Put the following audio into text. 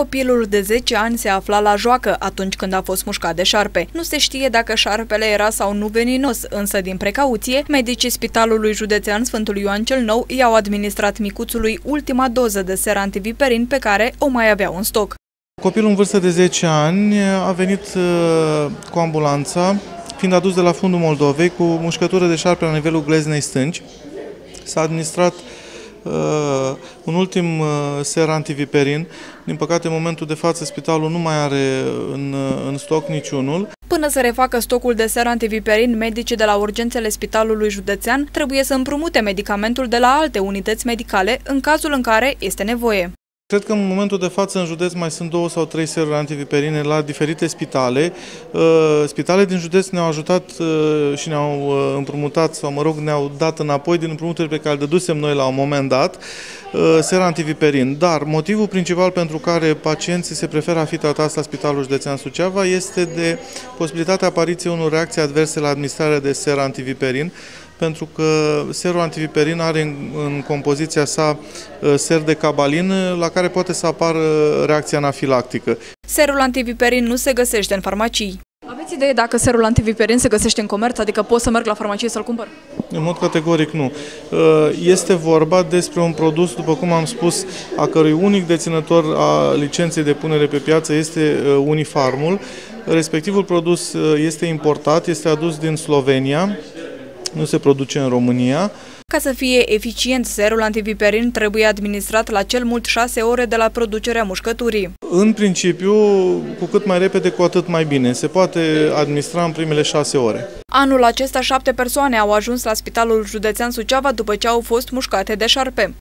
Copilul de 10 ani se afla la joacă atunci când a fost mușcat de șarpe. Nu se știe dacă șarpele era sau nu veninos, însă din precauție, medicii Spitalului Județean Sfântul Ioan cel Nou i-au administrat micuțului ultima doză de ser antiviperin pe care o mai aveau în stoc. Copilul în vârstă de 10 ani a venit uh, cu ambulanța, fiind adus de la fundul Moldovei cu mușcătură de șarpe la nivelul gleznei stângi. S-a administrat uh, un ultim uh, ser antiviperin. Din păcate, în momentul de față, spitalul nu mai are în, uh, în stoc niciunul. Până să refacă stocul de ser antiviperin, medicii de la urgențele Spitalului Județean trebuie să împrumute medicamentul de la alte unități medicale în cazul în care este nevoie. Cred că în momentul de față în județ mai sunt două sau trei seruri antiviperine la diferite spitale. Uh, spitale din județ ne-au ajutat uh, și ne-au uh, împrumutat, sau mă rog, ne-au dat înapoi din împrumuturile pe care le dădusem noi la un moment dat, ser antiviperin. Dar motivul principal pentru care pacienții se preferă a fi tratați la Spitalul Județean Suceava este de posibilitatea apariției unor reacții adverse la administrarea de ser antiviperin, pentru că serul antiviperin are în, în compoziția sa uh, ser de cabalin, la care poate să apară reacția anafilactică. Serul antiviperin nu se găsește în farmacii. Aveți idee dacă serul antiviperin se găsește în comerț, adică pot să merg la farmacie să-l cumpăr? În mod categoric nu. Uh, este vorba despre un produs, după cum am spus, a cărui unic deținător a licenței de punere pe piață este uh, Unifarmul. Respectivul produs este importat, este adus din Slovenia, nu se produce în România. Ca să fie eficient, serul antiviperin trebuie administrat la cel mult 6 ore de la producerea mușcăturii. În principiu, cu cât mai repede, cu atât mai bine. Se poate administra în primele 6 ore. Anul acesta, șapte persoane au ajuns la Spitalul Județean Suceava după ce au fost mușcate de șarpe.